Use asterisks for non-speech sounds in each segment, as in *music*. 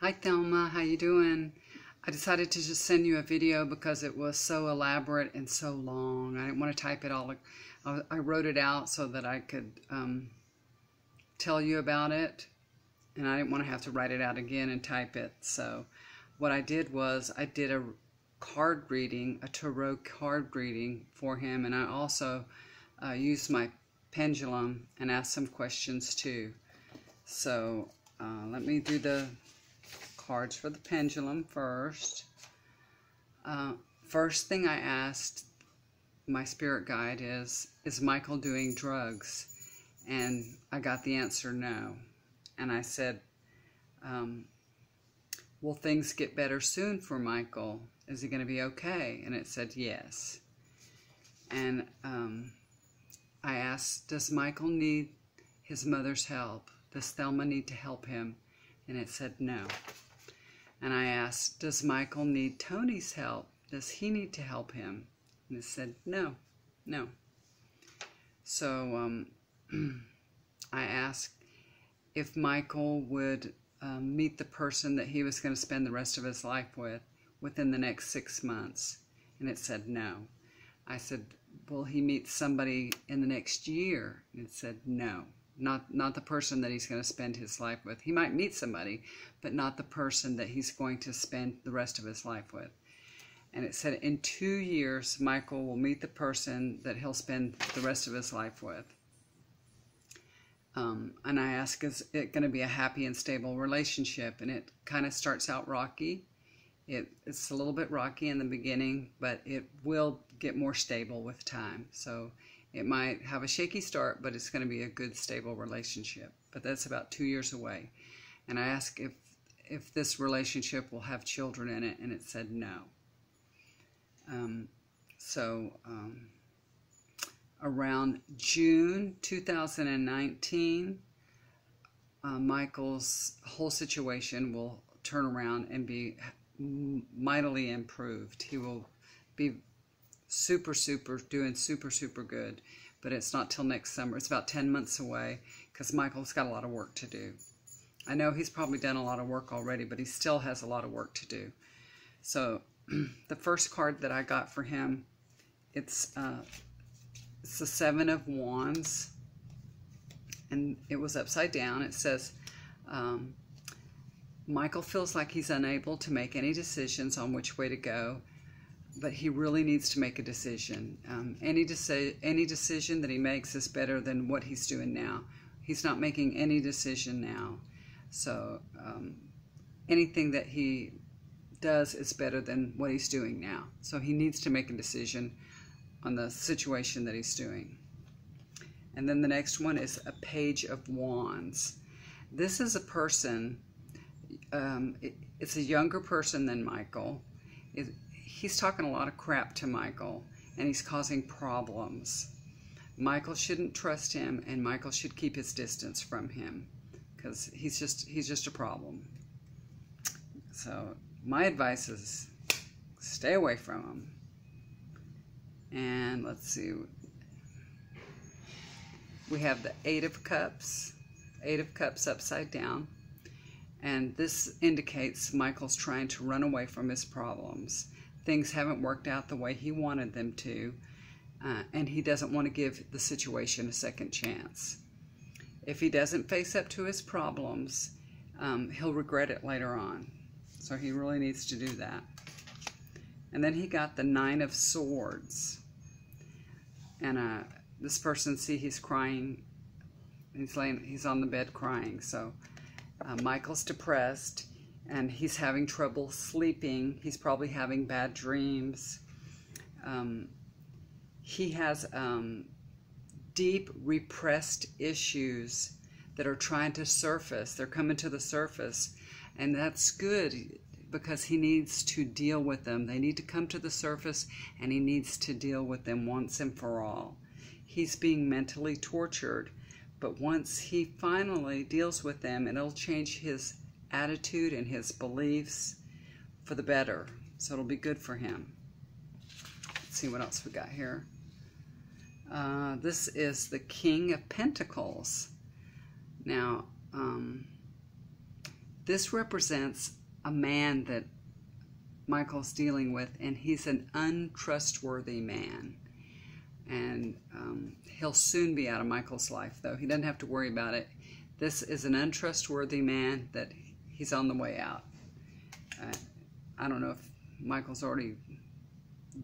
Hi Thelma, how you doing? I decided to just send you a video because it was so elaborate and so long. I didn't want to type it all. I wrote it out so that I could um, tell you about it, and I didn't want to have to write it out again and type it. So what I did was I did a card reading, a tarot card reading for him, and I also uh, used my pendulum and asked some questions too. So uh, let me do the cards for the pendulum first. Uh, first thing I asked my spirit guide is, is Michael doing drugs? And I got the answer no. And I said, um, will things get better soon for Michael? Is he going to be okay? And it said yes. And um, I asked, does Michael need his mother's help? Does Thelma need to help him? And it said no. And I asked, Does Michael need Tony's help? Does he need to help him? And it said, No, no. So um, *clears throat* I asked if Michael would um, meet the person that he was going to spend the rest of his life with within the next six months. And it said, No. I said, Will he meet somebody in the next year? And it said, No not not the person that he's going to spend his life with. He might meet somebody, but not the person that he's going to spend the rest of his life with. And it said in two years, Michael will meet the person that he'll spend the rest of his life with. Um, and I ask, is it going to be a happy and stable relationship? And it kind of starts out rocky. It, it's a little bit rocky in the beginning, but it will get more stable with time. So it might have a shaky start, but it's going to be a good, stable relationship. But that's about two years away. And I asked if if this relationship will have children in it, and it said no. Um, so um, around June 2019, uh, Michael's whole situation will turn around and be mightily improved. He will be super, super, doing super, super good. But it's not till next summer. It's about 10 months away because Michael's got a lot of work to do. I know he's probably done a lot of work already, but he still has a lot of work to do. So *clears throat* the first card that I got for him, it's, uh, it's the Seven of Wands. And it was upside down. It says, um, Michael feels like he's unable to make any decisions on which way to go but he really needs to make a decision. Um, any, deci- any decision that he makes is better than what he's doing now. He's not making any decision now. So um, anything that he does is better than what he's doing now. So he needs to make a decision on the situation that he's doing. And then the next one is a page of wands. This is a person, um, it, it's a younger person than Michael. It, he's talking a lot of crap to Michael and he's causing problems. Michael shouldn't trust him and Michael should keep his distance from him because he's just he's just a problem. So my advice is stay away from him. And let's see. We have the Eight of Cups. Eight of Cups upside down. And this indicates Michael's trying to run away from his problems things haven't worked out the way he wanted them to, uh, and he doesn't want to give the situation a second chance. If he doesn't face up to his problems, um, he'll regret it later on. So he really needs to do that. And then he got the Nine of Swords. And uh, this person, see, he's crying. He's laying, he's on the bed crying. So uh, Michael's depressed and he's having trouble sleeping. He's probably having bad dreams. Um, he has um, deep repressed issues that are trying to surface. They're coming to the surface, and that's good because he needs to deal with them. They need to come to the surface, and he needs to deal with them once and for all. He's being mentally tortured, but once he finally deals with them, it'll change his attitude and his beliefs for the better. So it'll be good for him. Let's see what else we got here. Uh, this is the King of Pentacles. Now, um, this represents a man that Michael's dealing with, and he's an untrustworthy man. And um, he'll soon be out of Michael's life, though. He doesn't have to worry about it. This is an untrustworthy man that he's on the way out. Uh, I don't know if Michael's already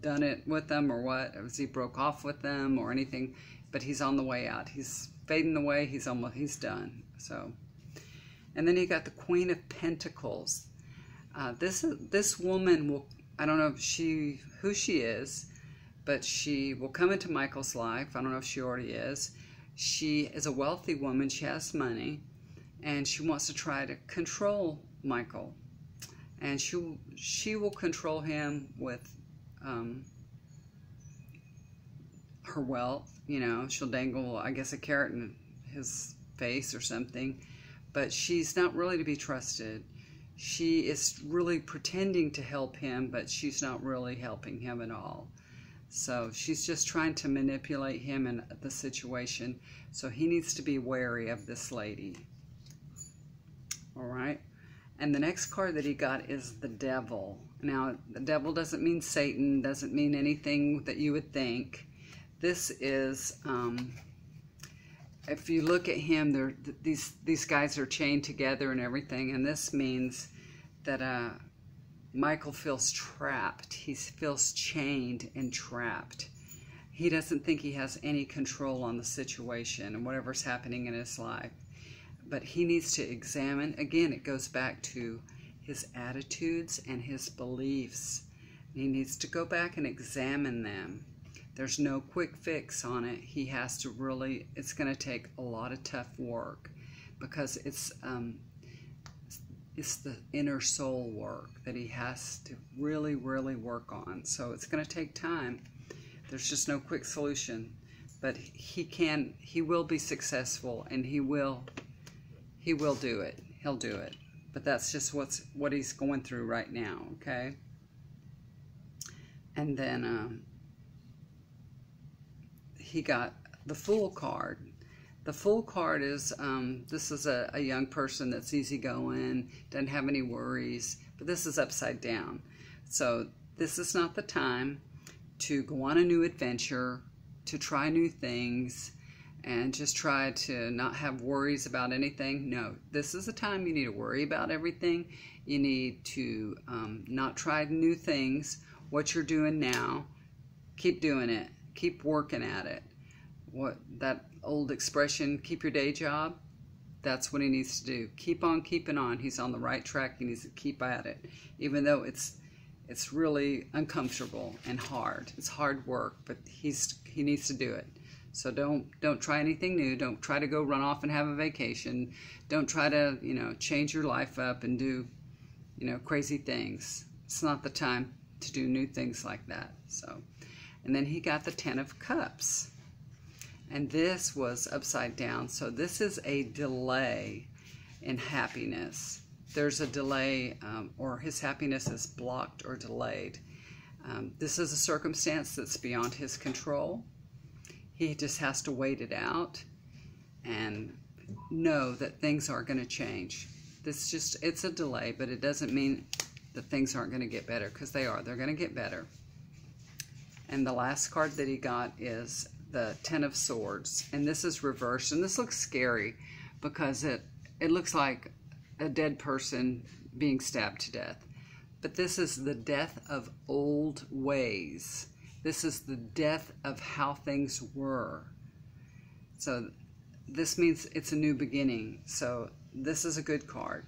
done it with them or what, or he broke off with them or anything, but he's on the way out. He's fading away. He's almost he's done. So, and then you got the Queen of Pentacles. Uh, this this woman will I don't know if she who she is, but she will come into Michael's life. I don't know if she already is. She is a wealthy woman. She has money, and she wants to try to control Michael, and she she will control him with um, her wealth. You know, she'll dangle, I guess, a carrot in his face or something, but she's not really to be trusted. She is really pretending to help him, but she's not really helping him at all. So she's just trying to manipulate him in the situation. So he needs to be wary of this lady. All right. And the next card that he got is the devil. Now, the devil doesn't mean Satan, doesn't mean anything that you would think. This is, um, if you look at him, these, these guys are chained together and everything, and this means that uh, Michael feels trapped. He feels chained and trapped. He doesn't think he has any control on the situation and whatever's happening in his life but he needs to examine. Again, it goes back to his attitudes and his beliefs. He needs to go back and examine them. There's no quick fix on it. He has to really, it's going to take a lot of tough work because it's, um, it's the inner soul work that he has to really, really work on. So it's going to take time. There's just no quick solution. But he can, he will be successful and he will he will do it. He'll do it. But that's just what's what he's going through right now, okay? And then um, he got the Fool card. The Fool card is, um, this is a, a young person that's easygoing, doesn't have any worries, but this is upside down. So this is not the time to go on a new adventure, to try new things, and just try to not have worries about anything. No, this is a time you need to worry about everything. You need to um, not try new things. What you're doing now, keep doing it. Keep working at it. What that old expression, keep your day job, that's what he needs to do. Keep on keeping on. He's on the right track. He needs to keep at it. Even though it's it's really uncomfortable and hard. It's hard work, but he's he needs to do it. So don't don't try anything new. Don't try to go run off and have a vacation. Don't try to, you know, change your life up and do, you know, crazy things. It's not the time to do new things like that. So, and then he got the 10 of cups. And this was upside down. So this is a delay in happiness. There's a delay um, or his happiness is blocked or delayed. Um, this is a circumstance that's beyond his control he just has to wait it out and know that things are going to change. This just, it's a delay, but it doesn't mean that things aren't going to get better because they are. They're going to get better. And the last card that he got is the Ten of Swords. And this is reversed. And this looks scary because it, it looks like a dead person being stabbed to death. But this is the death of old ways. This is the death of how things were. So this means it's a new beginning. So this is a good card.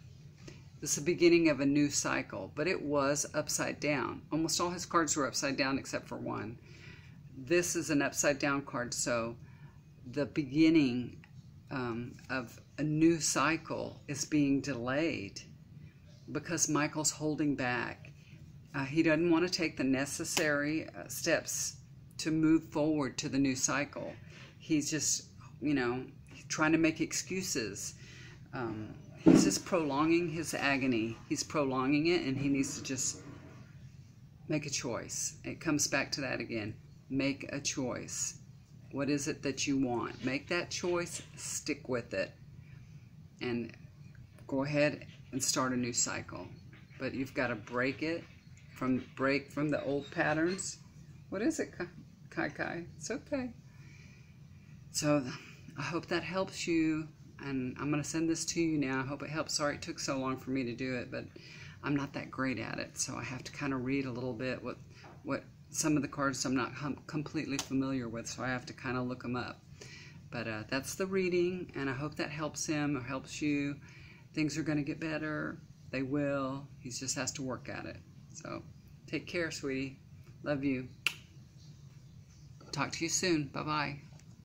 This is the beginning of a new cycle, but it was upside down. Almost all his cards were upside down except for one. This is an upside down card, so the beginning um, of a new cycle is being delayed because Michael's holding back. Uh, he doesn't want to take the necessary uh, steps to move forward to the new cycle. He's just, you know, trying to make excuses. Um, he's just prolonging his agony. He's prolonging it, and he needs to just make a choice. It comes back to that again. Make a choice. What is it that you want? Make that choice, stick with it, and go ahead and start a new cycle. But you've got to break it from break from the old patterns. What is it, Kai Kai? It's okay. So I hope that helps you. And I'm going to send this to you now. I hope it helps. Sorry it took so long for me to do it, but I'm not that great at it. So I have to kind of read a little bit what, what some of the cards I'm not completely familiar with. So I have to kind of look them up. But uh, that's the reading, and I hope that helps him or helps you. Things are going to get better. They will. He just has to work at it. So take care, sweetie. Love you. Talk to you soon. Bye bye.